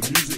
Future Music.